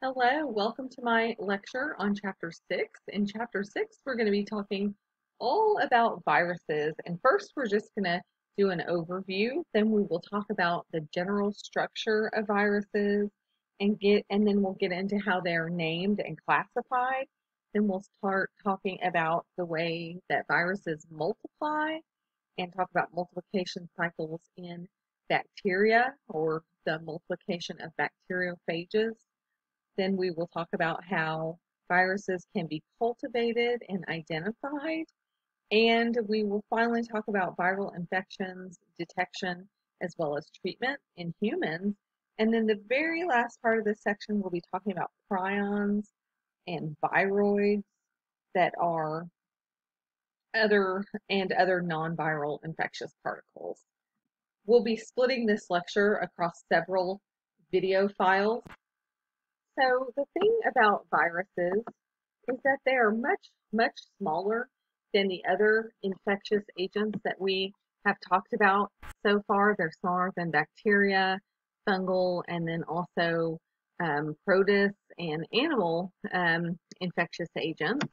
Hello, welcome to my lecture on chapter 6. In chapter 6, we're going to be talking all about viruses. And first, we're just going to do an overview. Then we will talk about the general structure of viruses and get and then we'll get into how they're named and classified. Then we'll start talking about the way that viruses multiply and talk about multiplication cycles in bacteria or the multiplication of bacteriophages then we will talk about how viruses can be cultivated and identified. And we will finally talk about viral infections, detection, as well as treatment in humans. And then the very last part of this section, we'll be talking about prions and viroids that are other and other non-viral infectious particles. We'll be splitting this lecture across several video files so the thing about viruses is that they are much, much smaller than the other infectious agents that we have talked about so far. They're smaller than bacteria, fungal, and then also um, protists and animal um, infectious agents.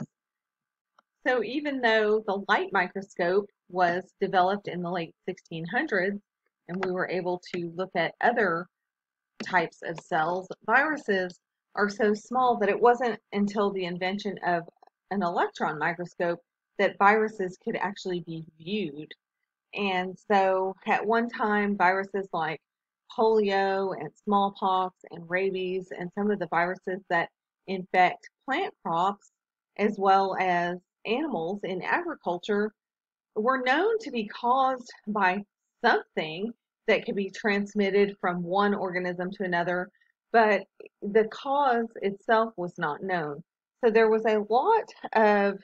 So even though the light microscope was developed in the late 1600s and we were able to look at other types of cells, viruses are so small that it wasn't until the invention of an electron microscope that viruses could actually be viewed. And so at one time, viruses like polio and smallpox and rabies and some of the viruses that infect plant crops as well as animals in agriculture were known to be caused by something that could be transmitted from one organism to another but the cause itself was not known. So there was a lot of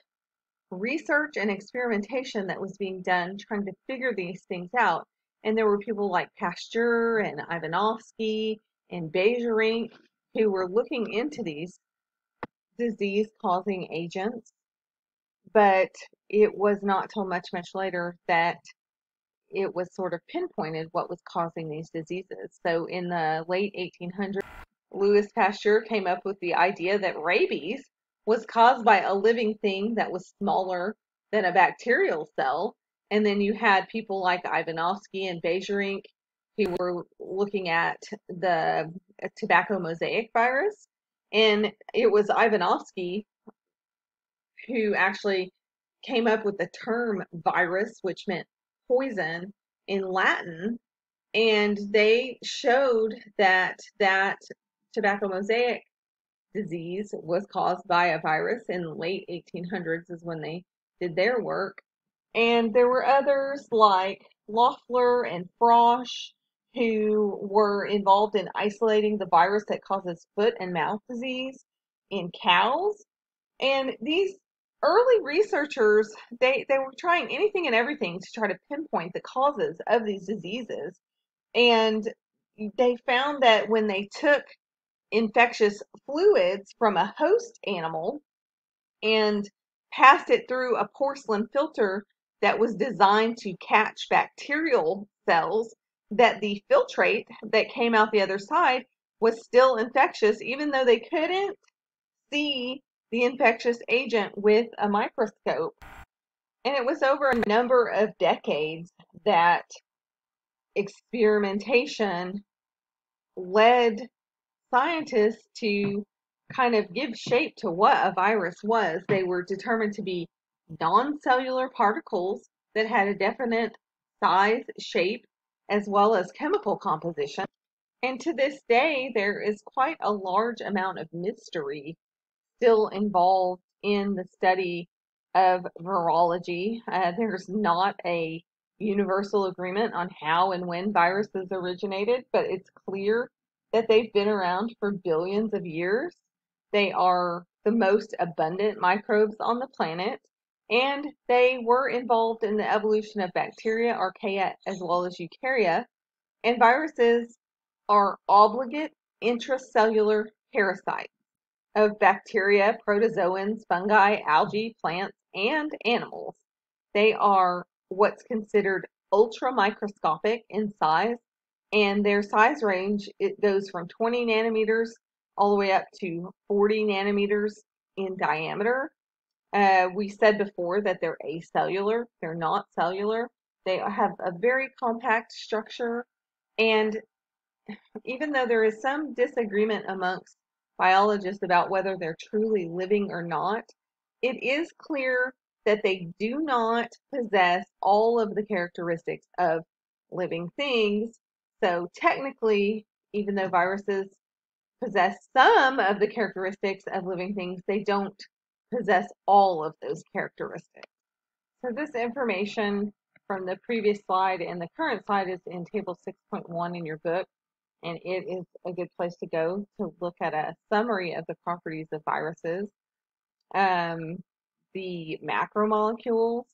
research and experimentation that was being done trying to figure these things out. And there were people like Pasteur and Ivanovsky and Beijerinck who were looking into these disease causing agents. But it was not till much, much later that it was sort of pinpointed what was causing these diseases. So in the late 1800s, Louis Pasteur came up with the idea that rabies was caused by a living thing that was smaller than a bacterial cell. And then you had people like Ivanovsky and Beijerinck who were looking at the tobacco mosaic virus. And it was Ivanovsky who actually came up with the term virus, which meant poison in Latin. And they showed that that tobacco mosaic disease was caused by a virus in the late 1800s is when they did their work. And there were others like Loeffler and Frosch who were involved in isolating the virus that causes foot and mouth disease in cows. And these early researchers, they, they were trying anything and everything to try to pinpoint the causes of these diseases. And they found that when they took infectious fluids from a host animal and passed it through a porcelain filter that was designed to catch bacterial cells, that the filtrate that came out the other side was still infectious, even though they couldn't see the infectious agent with a microscope. And it was over a number of decades that experimentation led scientists to kind of give shape to what a virus was. They were determined to be non-cellular particles that had a definite size, shape, as well as chemical composition. And to this day, there is quite a large amount of mystery still involved in the study of virology. Uh, there's not a universal agreement on how and when viruses originated, but it's clear that they've been around for billions of years. They are the most abundant microbes on the planet, and they were involved in the evolution of bacteria, archaea, as well as eukarya. And viruses are obligate intracellular parasites of bacteria, protozoans, fungi, algae, plants, and animals. They are what's considered ultramicroscopic in size and their size range it goes from 20 nanometers all the way up to 40 nanometers in diameter. Uh, we said before that they're acellular, they're not cellular. They have a very compact structure, and even though there is some disagreement amongst biologists about whether they're truly living or not, it is clear that they do not possess all of the characteristics of living things. So technically, even though viruses possess some of the characteristics of living things, they don't possess all of those characteristics. So this information from the previous slide and the current slide is in table 6.1 in your book, and it is a good place to go to look at a summary of the properties of viruses. Um, the macromolecules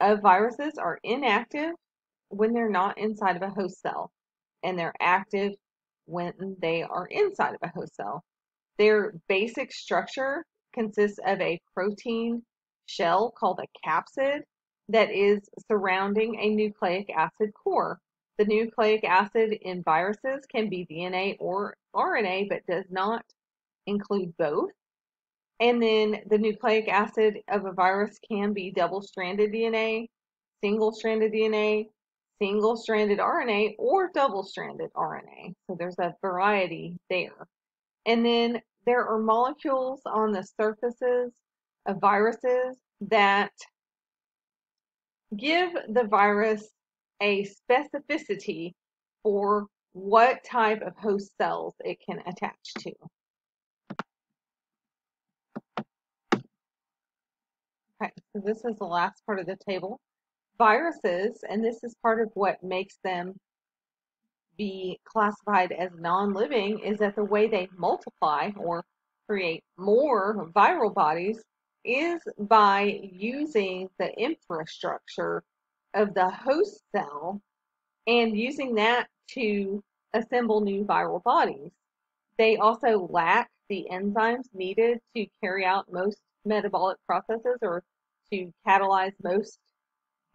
of viruses are inactive when they're not inside of a host cell, and they're active when they are inside of a host cell. Their basic structure consists of a protein shell called a capsid that is surrounding a nucleic acid core. The nucleic acid in viruses can be DNA or RNA, but does not include both. And then the nucleic acid of a virus can be double stranded DNA, single stranded DNA, single stranded RNA, or double stranded RNA. So there's a variety there. And then there are molecules on the surfaces of viruses that give the virus a specificity for what type of host cells it can attach to. Okay, so this is the last part of the table. Viruses, and this is part of what makes them be classified as non-living, is that the way they multiply or create more viral bodies is by using the infrastructure of the host cell and using that to assemble new viral bodies. They also lack the enzymes needed to carry out most metabolic processes or to catalyze most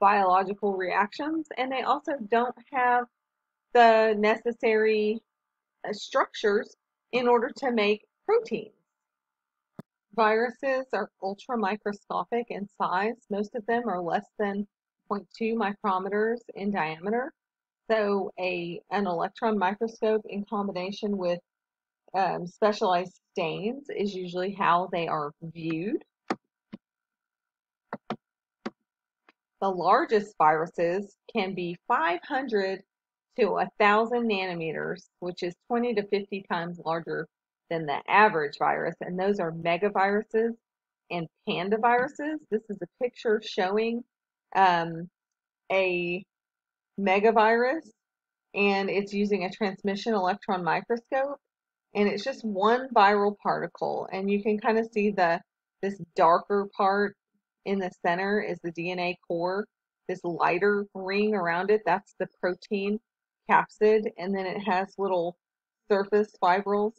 biological reactions, and they also don't have the necessary uh, structures in order to make proteins. Viruses are ultramicroscopic in size. Most of them are less than 0.2 micrometers in diameter. So a an electron microscope in combination with um, specialized stains is usually how they are viewed. The largest viruses can be 500 to 1,000 nanometers, which is 20 to 50 times larger than the average virus, and those are megaviruses and pandoraviruses. This is a picture showing um, a megavirus, and it's using a transmission electron microscope, and it's just one viral particle, and you can kind of see the this darker part in the center is the DNA core. This lighter ring around it, that's the protein capsid, and then it has little surface fibrils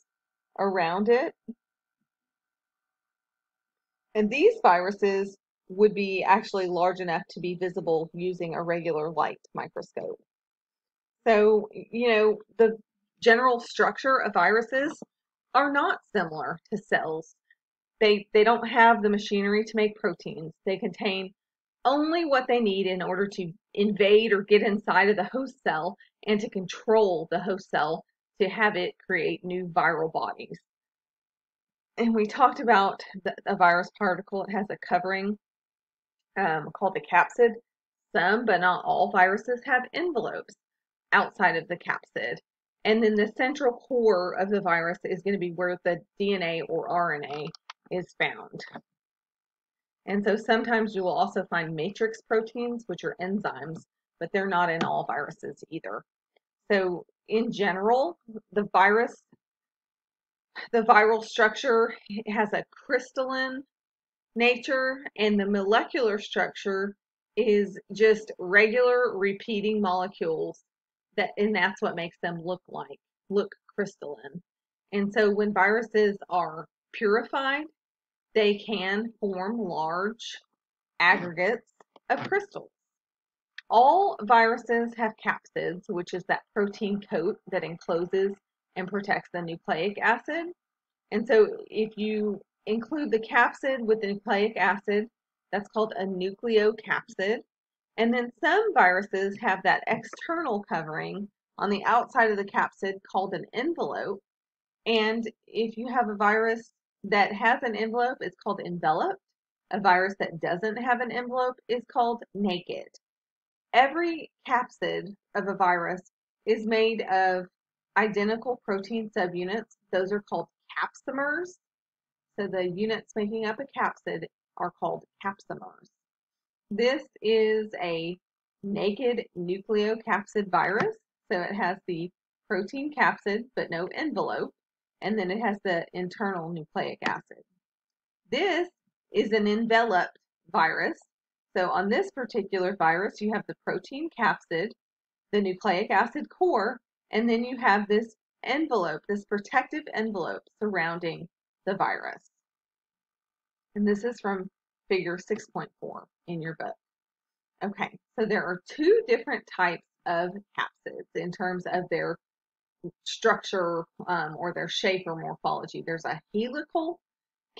around it. And these viruses would be actually large enough to be visible using a regular light microscope. So, you know, the general structure of viruses are not similar to cells. They, they don't have the machinery to make proteins. They contain only what they need in order to invade or get inside of the host cell and to control the host cell to have it create new viral bodies. And we talked about the, a virus particle. It has a covering um, called the capsid. Some, but not all viruses have envelopes outside of the capsid. And then the central core of the virus is going to be where the DNA or RNA is found. And so sometimes you will also find matrix proteins, which are enzymes, but they're not in all viruses either. So in general, the virus, the viral structure has a crystalline nature and the molecular structure is just regular repeating molecules that and that's what makes them look like look crystalline. And so when viruses are purified, they can form large aggregates of crystals. All viruses have capsids, which is that protein coat that encloses and protects the nucleic acid. And so if you include the capsid with the nucleic acid, that's called a nucleocapsid. And then some viruses have that external covering on the outside of the capsid called an envelope. And if you have a virus that has an envelope, it's called enveloped. A virus that doesn't have an envelope is called naked. Every capsid of a virus is made of identical protein subunits. Those are called capsomers. So the units making up a capsid are called capsomers. This is a naked nucleocapsid virus. So it has the protein capsid but no envelope, and then it has the internal nucleic acid. This is an enveloped virus. So on this particular virus, you have the protein capsid, the nucleic acid core, and then you have this envelope, this protective envelope surrounding the virus. And this is from figure 6.4 in your book. Okay, so there are two different types of capsids in terms of their structure um, or their shape or morphology. There's a helical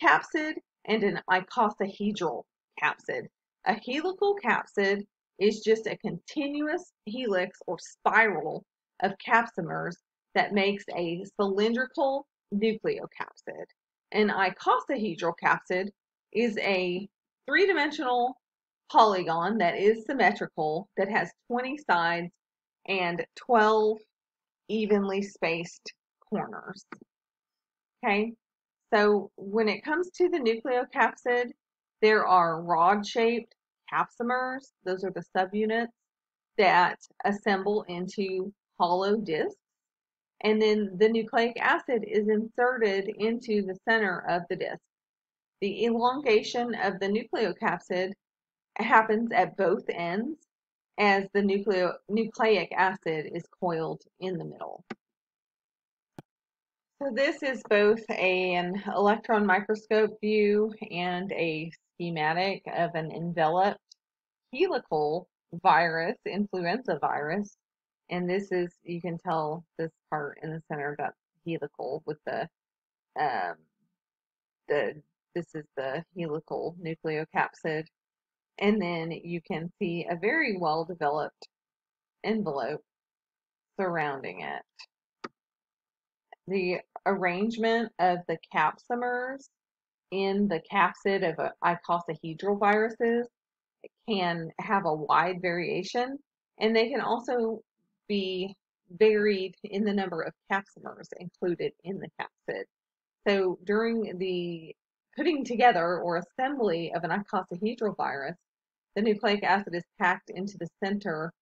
capsid and an icosahedral capsid. A helical capsid is just a continuous helix or spiral of capsomers that makes a cylindrical nucleocapsid. An icosahedral capsid is a three-dimensional polygon that is symmetrical that has 20 sides and 12 evenly spaced corners. Okay, so when it comes to the nucleocapsid, there are rod-shaped capsomers, Those are the subunits that assemble into hollow discs. And then the nucleic acid is inserted into the center of the disc. The elongation of the nucleocapsid happens at both ends as the nucleo nucleic acid is coiled in the middle. So this is both a, an electron microscope view and a schematic of an enveloped helical virus, influenza virus. And this is, you can tell this part in the center about helical with the, um, the this is the helical nucleocapsid. And then you can see a very well developed envelope surrounding it. The arrangement of the capsomers in the capsid of uh, icosahedral viruses can have a wide variation, and they can also be varied in the number of capsomers included in the capsid. So during the putting together or assembly of an icosahedral virus, the nucleic acid is packed into the center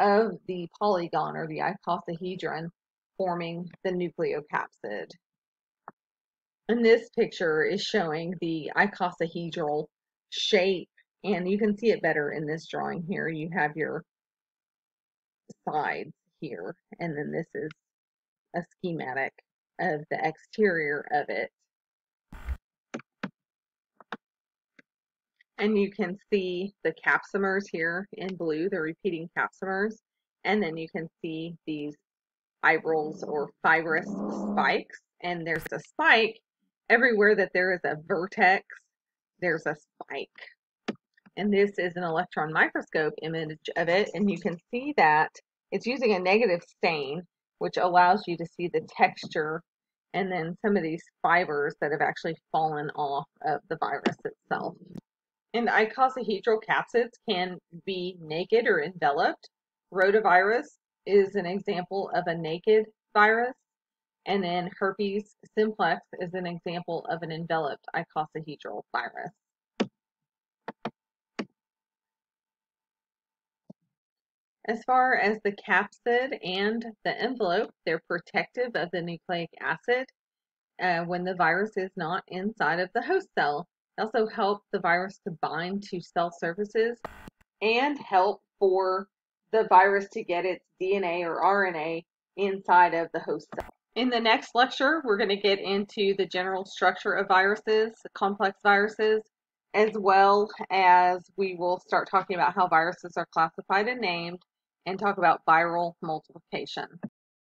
of the polygon or the icosahedron, forming the nucleocapsid. And this picture is showing the icosahedral shape, and you can see it better in this drawing here. You have your sides here, and then this is a schematic of the exterior of it. And you can see the capsomers here in blue, the repeating capsomers. And then you can see these fibrils or fibrous spikes. And there's a spike everywhere that there is a vertex, there's a spike. And this is an electron microscope image of it. And you can see that it's using a negative stain, which allows you to see the texture and then some of these fibers that have actually fallen off of the virus itself. And icosahedral capsids can be naked or enveloped. Rotavirus is an example of a naked virus. And then herpes simplex is an example of an enveloped icosahedral virus. As far as the capsid and the envelope, they're protective of the nucleic acid uh, when the virus is not inside of the host cell. Also help the virus to bind to cell surfaces and help for the virus to get its DNA or RNA inside of the host cell. In the next lecture, we're going to get into the general structure of viruses, complex viruses, as well as we will start talking about how viruses are classified and named and talk about viral multiplication.